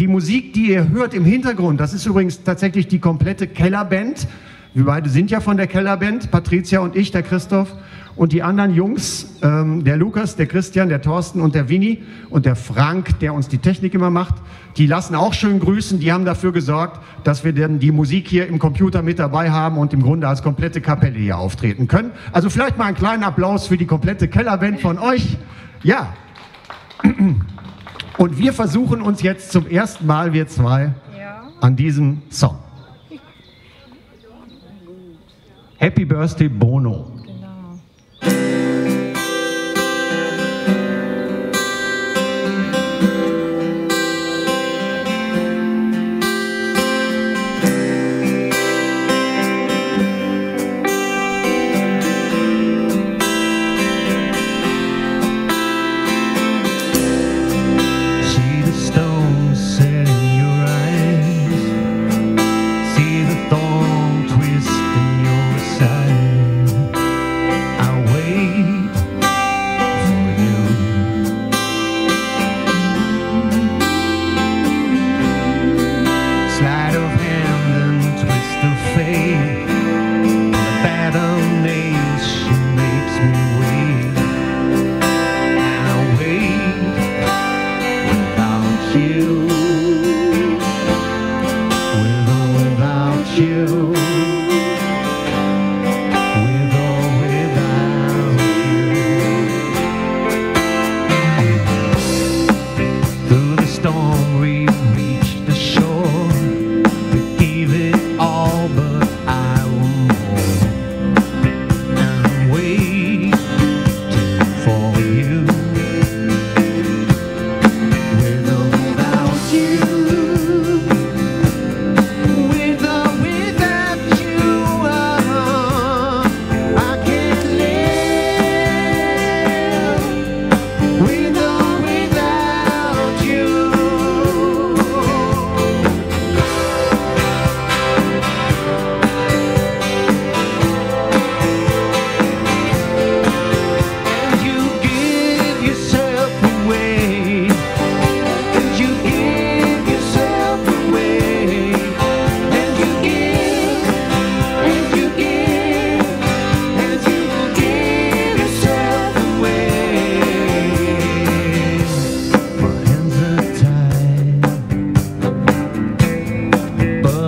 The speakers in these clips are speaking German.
Die Musik, die ihr hört im Hintergrund, das ist übrigens tatsächlich die komplette Kellerband. Wir beide sind ja von der Kellerband, Patricia und ich, der Christoph. Und die anderen Jungs, ähm, der Lukas, der Christian, der Thorsten und der Winnie und der Frank, der uns die Technik immer macht, die lassen auch schön grüßen. Die haben dafür gesorgt, dass wir dann die Musik hier im Computer mit dabei haben und im Grunde als komplette Kapelle hier auftreten können. Also vielleicht mal einen kleinen Applaus für die komplette Kellerband von euch. Ja. Und wir versuchen uns jetzt zum ersten Mal, wir zwei, Ja. an diesem Song. Happy Birthday Bono.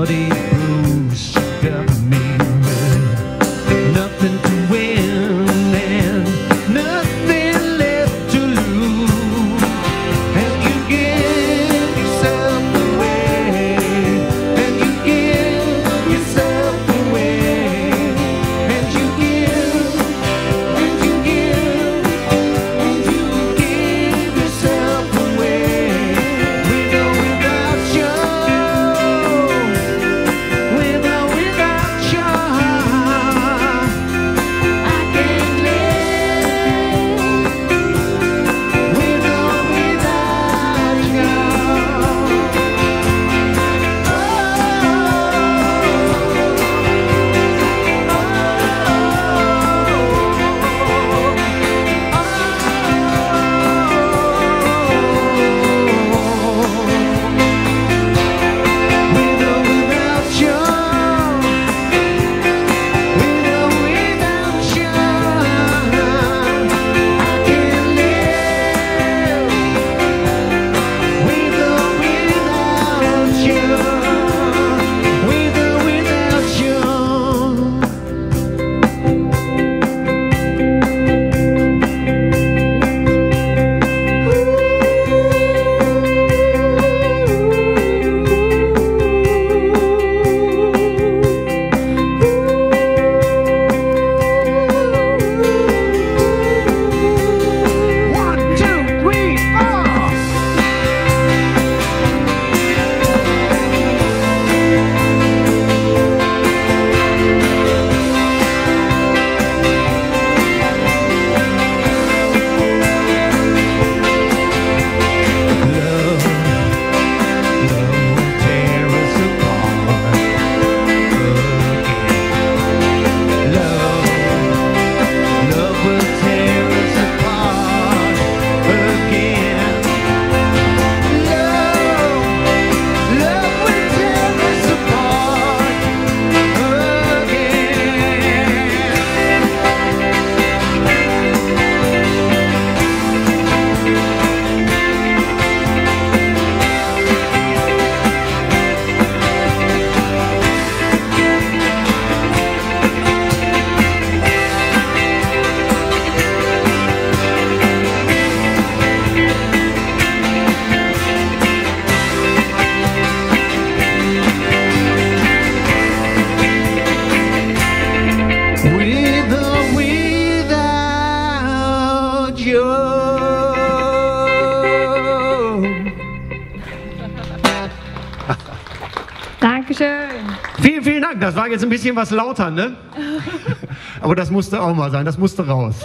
melody Dankeschön. Vielen, vielen Dank. Das war jetzt ein bisschen was lauter, ne? Aber das musste auch mal sein. Das musste raus.